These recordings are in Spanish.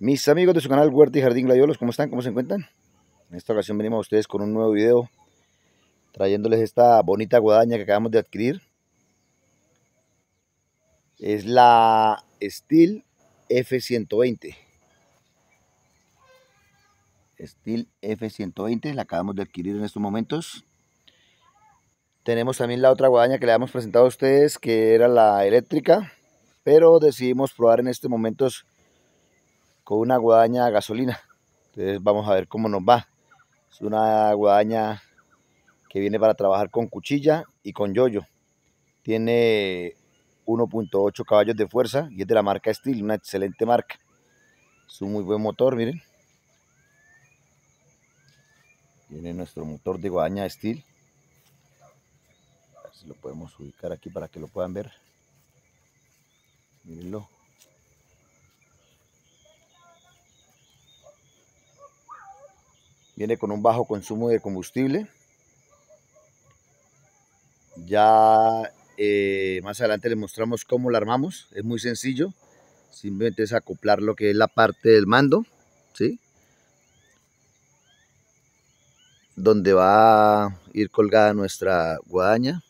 Mis amigos de su canal Huerta y Jardín Gladiolos, ¿cómo están? ¿Cómo se encuentran? En esta ocasión venimos a ustedes con un nuevo video trayéndoles esta bonita guadaña que acabamos de adquirir. Es la Steel F120. Steel F120, la acabamos de adquirir en estos momentos. Tenemos también la otra guadaña que le habíamos presentado a ustedes, que era la eléctrica, pero decidimos probar en estos momentos con una guadaña a gasolina. Entonces vamos a ver cómo nos va. Es una guadaña que viene para trabajar con cuchilla y con yoyo. Tiene 1.8 caballos de fuerza y es de la marca Steel, una excelente marca. Es un muy buen motor, miren. Tiene nuestro motor de guadaña Steel. A ver si lo podemos ubicar aquí para que lo puedan ver. Mírenlo. Viene con un bajo consumo de combustible. Ya eh, más adelante les mostramos cómo la armamos. Es muy sencillo. Simplemente es acoplar lo que es la parte del mando. ¿sí? Donde va a ir colgada nuestra guadaña.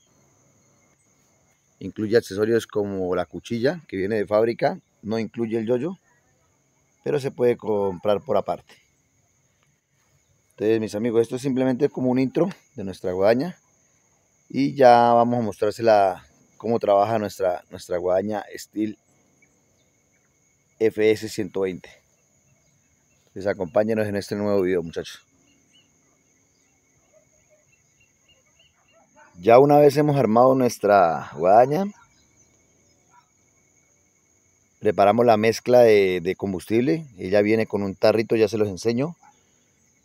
Incluye accesorios como la cuchilla que viene de fábrica. No incluye el yoyo. Pero se puede comprar por aparte. Entonces, mis amigos, esto es simplemente como un intro de nuestra guadaña. Y ya vamos a mostrársela cómo trabaja nuestra, nuestra guadaña Steel FS 120. Entonces, acompáñenos en este nuevo video, muchachos. Ya una vez hemos armado nuestra guadaña, preparamos la mezcla de, de combustible. Ella viene con un tarrito, ya se los enseño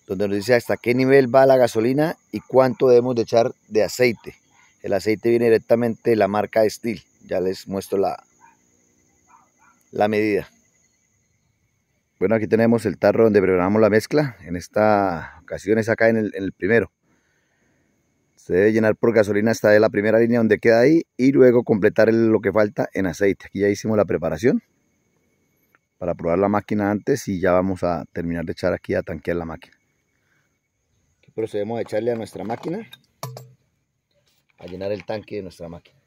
donde nos dice hasta qué nivel va la gasolina y cuánto debemos de echar de aceite. El aceite viene directamente de la marca Steel. Ya les muestro la, la medida. Bueno, aquí tenemos el tarro donde preparamos la mezcla. En esta ocasión es acá en el, en el primero. Se debe llenar por gasolina hasta de la primera línea donde queda ahí y luego completar lo que falta en aceite. Aquí ya hicimos la preparación para probar la máquina antes y ya vamos a terminar de echar aquí a tanquear la máquina procedemos a echarle a nuestra máquina a llenar el tanque de nuestra máquina.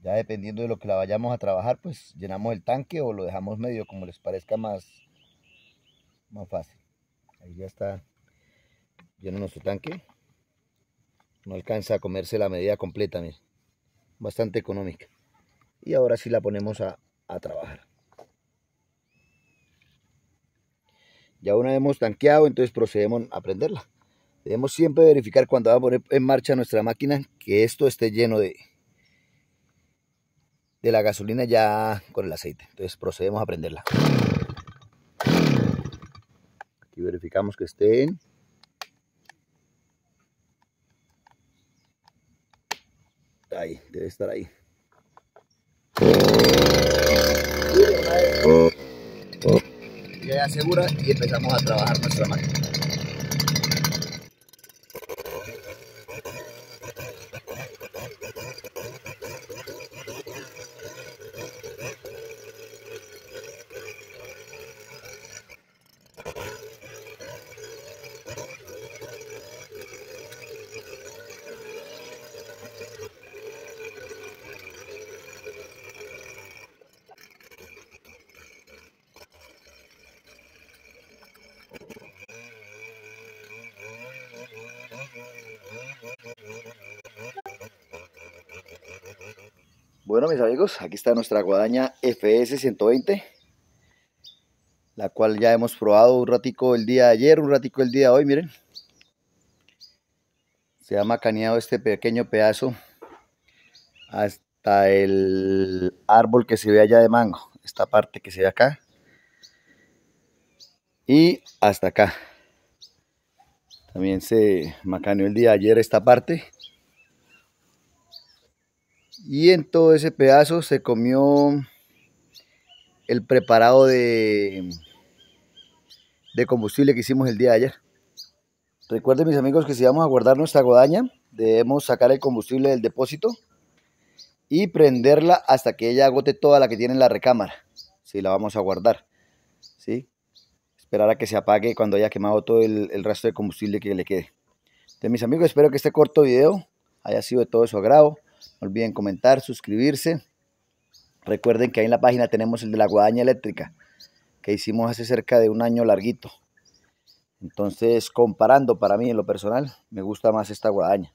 Ya dependiendo de lo que la vayamos a trabajar pues llenamos el tanque o lo dejamos medio como les parezca más más fácil. Ahí ya está lleno nuestro tanque no alcanza a comerse la medida completa, bastante económica. Y ahora sí la ponemos a, trabajar. Ya una vez hemos tanqueado, entonces procedemos a prenderla. Debemos siempre verificar cuando va a poner en marcha nuestra máquina que esto esté lleno de, de la gasolina ya con el aceite. Entonces procedemos a prenderla. Aquí verificamos que estén ahí, debe estar ahí. Ya asegura y empezamos a trabajar nuestra máquina. Bueno mis amigos, aquí está nuestra guadaña FS 120 La cual ya hemos probado un ratico el día de ayer, un ratico el día de hoy, miren. Se ha macaneado este pequeño pedazo Hasta el árbol que se ve allá de mango Esta parte que se ve acá. Y hasta acá. También se macaneó el día de ayer esta parte y en todo ese pedazo se comió el preparado de, combustible que hicimos el día de ayer. Recuerden mis amigos que si vamos a guardar nuestra guadaña, debemos sacar el combustible del depósito y prenderla hasta que ella agote toda la que tiene en la recámara. Si la vamos a guardar. ¿sí? Esperar a que se apague cuando haya quemado todo el, el resto de combustible que le quede. Entonces mis amigos, espero que este corto video haya sido de todo su agrado. No olviden comentar, suscribirse. Recuerden que ahí en la página tenemos el de la guadaña eléctrica que hicimos hace cerca de un año larguito. Entonces, comparando para mí en lo personal, me gusta más esta guadaña.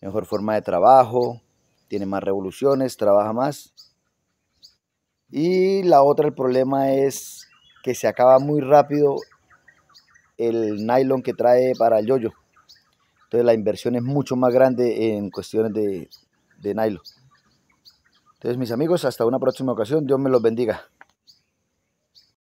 Mejor forma de trabajo, tiene más revoluciones, trabaja más. Y la otra, el problema es que se acaba muy rápido el nylon que trae para el yoyo. Entonces la inversión es mucho más grande en cuestiones de, de nylon. Entonces mis amigos, hasta una próxima ocasión. Dios me los bendiga.